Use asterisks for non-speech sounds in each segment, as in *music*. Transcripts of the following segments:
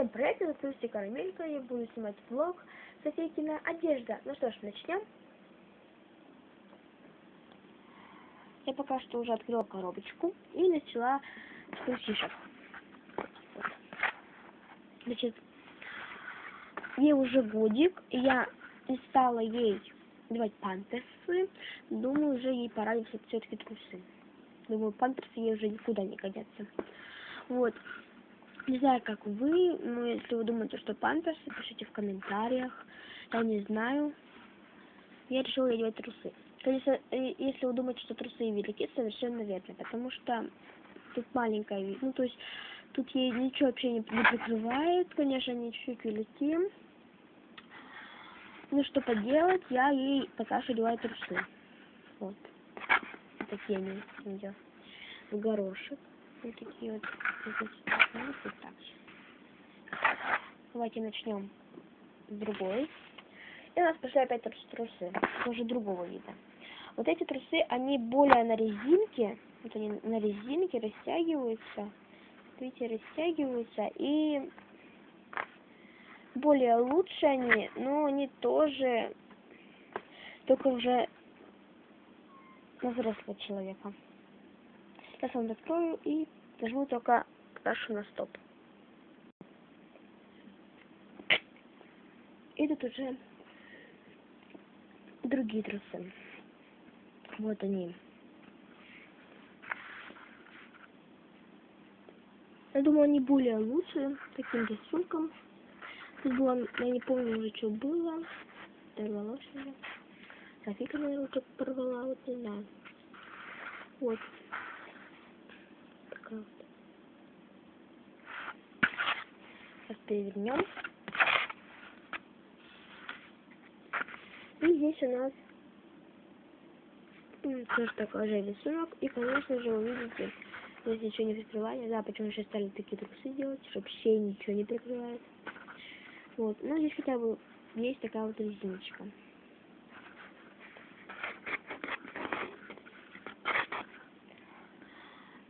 Всем привет, это Тусси Карамелька, я буду снимать влог Софейкина одежда. Ну что ж, начнем. Я пока что уже открыла коробочку и начала с трусишек. Значит, ей уже годик, я стала ей давать памперсы, думаю, уже ей пора все-таки трусы. Думаю, памперсы ей уже никуда не годятся. Вот. Не знаю, как вы, но если вы думаете, что памперсы, пишите в комментариях. Я не знаю. Я решила ей делать трусы. Конечно, э, если вы думаете, что трусы велики, совершенно верно, потому что тут маленькая. Ну, то есть, тут ей ничего вообще не, не прикрывает, конечно, они чуть-чуть велики. Ну, что поделать, я ей пока что одеваю трусы. Вот. Такие они у нее в горошек. Вот такие вот. Давайте начнем с другой. И у нас пошли опять трусы, тоже другого вида. Вот эти трусы, они более на резинке, вот они на резинке растягиваются, видите, растягиваются, и более лучше они, но они тоже, только уже на взрослого человека. Сейчас вам открою и нажму только кашу на стоп. И тут уже другие трусы. Вот они. Я думаю, они более лучше, таким рисунком. Тут было, я не помню уже, что было. Порвалось уже. Софика, наверное, что порвала, вот не знаю. Вот. Вот. Сейчас перевернем. И здесь у нас тоже такой же рисунок. И, конечно же, вы видите, здесь ничего не прикрывает. Да, почему сейчас стали такие трусы делать, чтобы вообще ничего не прикрывает. Вот. Ну, здесь хотя бы есть такая вот резиночка.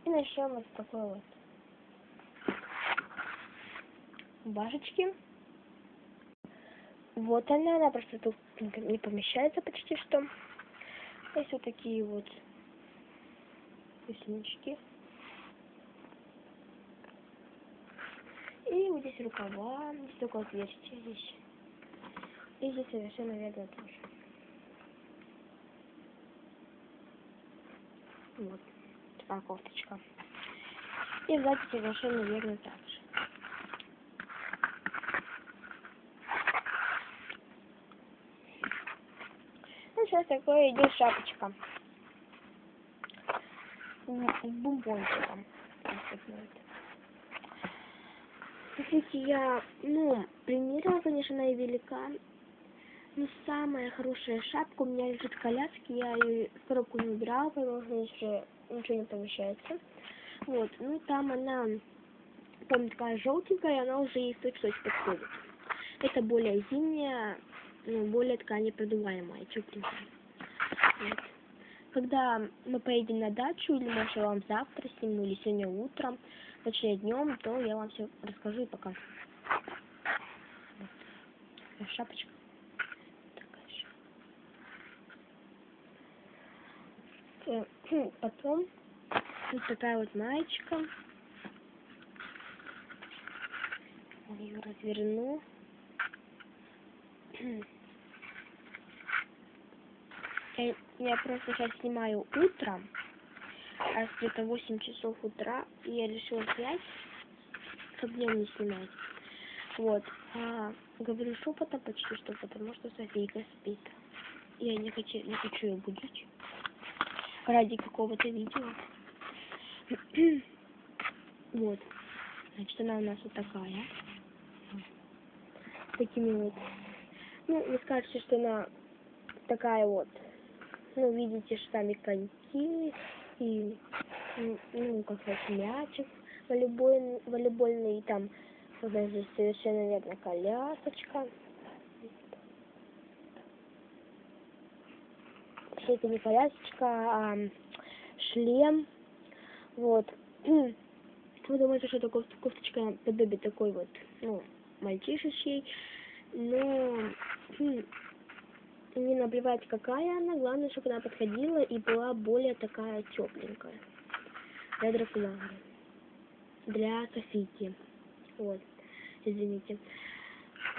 И начнем вот с такой вот башечки. Вот она, она просто тут не помещается почти что. Есть вот такие вот реснички. И вот здесь рукава, здесь только отверстие здесь. И здесь совершенно верно тоже. Вот, кофточка. И сзади совершенно верно так же. Ну, сейчас такое идет шапочка. С бомбончиком. Смотрите, я, ну, примерила, конечно, она и велика. Но самая хорошая шапка у меня лежит в коляске. Я ее в коробку не убирала, потому что ничего не помещается. Вот, ну там она, помню, такая желтенькая, она уже ей точь-точь подходит. Это более зимняя, ну, более такая непродуваемая, тепленькая. Вот. Когда мы поедем на дачу, или может я вам завтра сниму, или сегодня утром, точнее днем, то я вам все расскажу и покажу. Вот. Шапочка. Такая же. *clears throat* Потом вот такая вот маечка. Ее разверну. *clears throat* Я, я просто сейчас снимаю утром, а где-то 8 часов утра, и я решила снять, чтобы днем не снимать. Вот. А говорю шепотом, почти что, потому что Софийка спит. Я не хочу, не хочу ее будить ради какого-то видео. *clears throat* вот. Значит, она у нас вот такая. Такими вот. Ну, вы скажете, что она такая вот. Ну, видите, что там и коньки, и, ну, как вот мячик волейбольный, волейбольный, и там здесь совершенно верно колясочка. Все это не колясочка, а шлем. Вот. *clears throat* Вы думаете, что эта кофт- кофточка подобие такой вот, ну, мальчишечьей, но *clears throat* не наплевать какая она, главное, чтобы она подходила и была более такая тепленькая. Для Дракулара. Для Софики. Вот. Извините.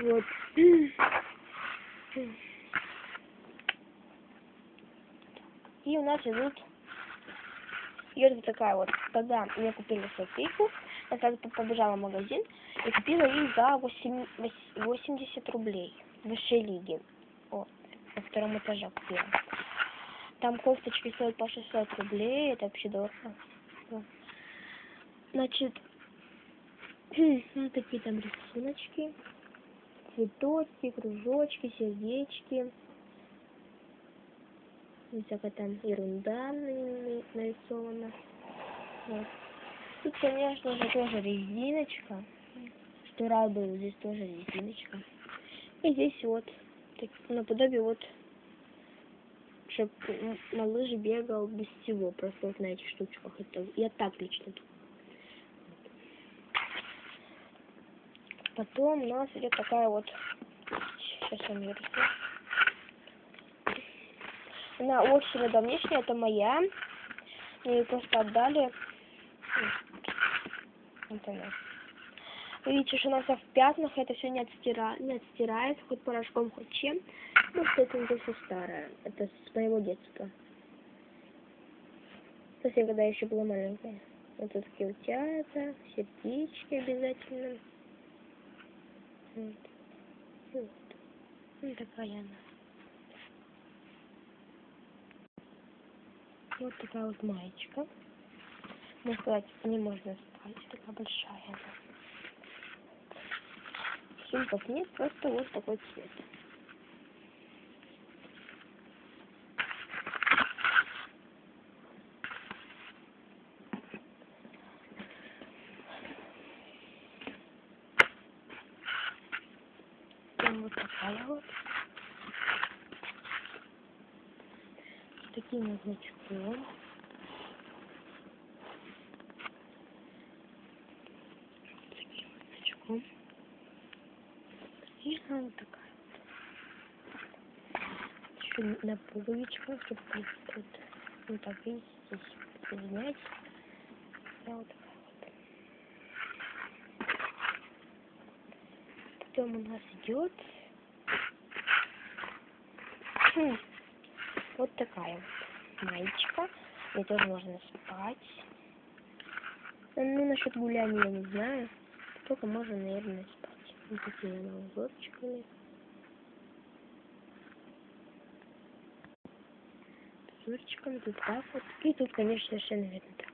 Вот. *clears throat* И у нас идут и вот такая вот, когда я купила Софийку, я сразу по- побежала в магазин и купила их за 8, 80 рублей высшей лиге. О, на втором этаже купила. Там кофточки стоят по 600 рублей, это вообще дорого. Значит, *clears throat* вот такие там рисуночки, цветочки, кружочки, сердечки. Всякая там ерунда на- на- нарисована. Вот. Тут, конечно же, тоже резиночка. Что радует, здесь тоже резиночка. И здесь вот, так, наподобие вот, чтоб м, на лыжи бегал без всего, просто вот на этих штучках. Это я так лично. Потом у нас идет такая вот, сейчас я вам её рисую. Она очень давнешняя, это моя. Мне ее просто отдали. Вот она. Вы видите, что она вся в пятнах, это все не, отстира... не отстирается, хоть порошком, хоть чем. Ну, что это уже все старое. Это с моего детства. Совсем когда я еще была маленькая. Вот тут такие утята, сердечки обязательно. Вот. Вот. Ну, такая она. Вот такая вот маечка. Можно сказать, не можно спать. Такая большая она. Сумпов нет, просто вот такой цвет. Там вот такая вот. С таким значком. Таким значком. И она вот такая вот. Еще на пуговичках, чтобы вот, вот так видите, здесь соединять. Да, вот такая вот. Потом у нас идет хм, вот такая вот маечка. Мне тоже можно спать. Ну, насчет гуляния я не знаю. Только можно, наверное, спать. Вот такими она узорчиками. Узорчиками тут так вот. И тут, конечно, совершенно видно так.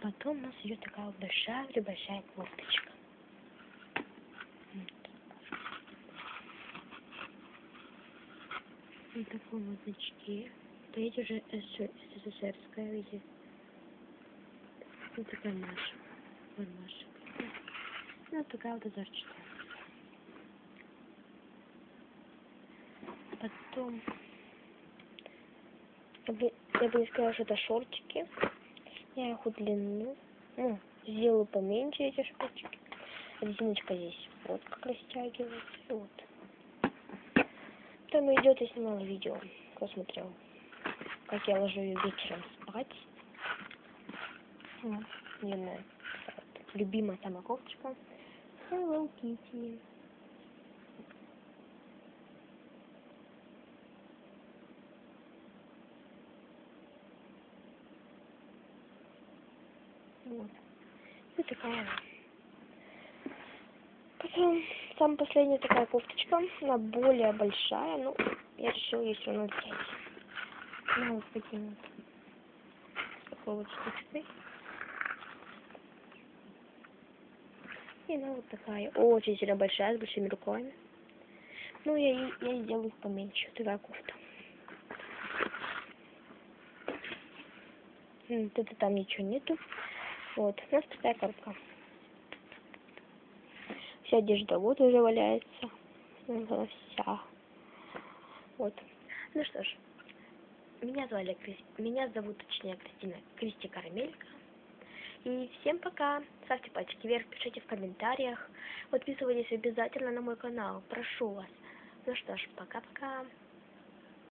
Потом у нас идет такая вот большая-большая кофточка. Вот. На таком значке. Стоит уже СССРская, видите. Вот такая наша. Вот наша. Ну, такая вот узорчатая. Потом... Я бы, я бы не сказала, что это шортики. Я их удлиню. Ну, сделаю поменьше эти шортики. Резиночка здесь вот как растягивается. Вот. Там идет, я снимала видео. Кто смотрел. Как я ложу ее вечером спать. Вот. любимая сама кофточка. Hello Kitty. Вот. И такая она. Потом самая последняя такая кофточка. Она более большая, но я решила ее все равно взять. Она вот таким вот. С такой вот штучкой. И она вот такая. Очень сильно большая, с большими руками. Ну, я, я сделаю их поменьше. Такая кофта. И там ничего нету. Вот, у нас такая коробка. Вся одежда вот уже валяется. Вся. Вот. Ну что ж, меня звали Крис... меня зовут, точнее, Кристина Кристи Карамелька. И всем пока. Ставьте пальчики вверх, пишите в комментариях. Подписывайтесь обязательно на мой канал. Прошу вас. Ну что ж, пока-пока.